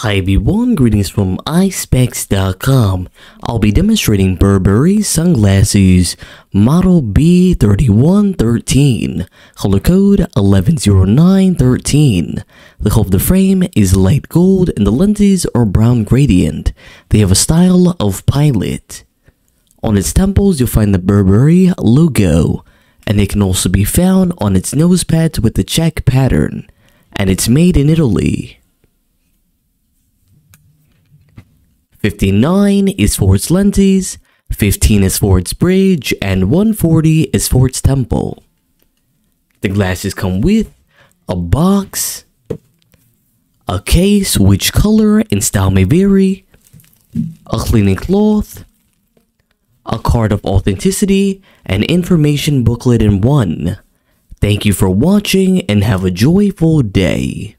Hi everyone, greetings from Eyespecs.com. I'll be demonstrating Burberry sunglasses model B3113, color code 110913. The hull of the frame is light gold and the lenses are brown gradient. They have a style of pilot. On its temples you'll find the Burberry logo, and it can also be found on its nose pads with the check pattern, and it's made in Italy. 59 is for its lenses, 15 is for its bridge, and 140 is for its temple. The glasses come with a box, a case which color and style may vary, a cleaning cloth, a card of authenticity, and information booklet in one. Thank you for watching and have a joyful day.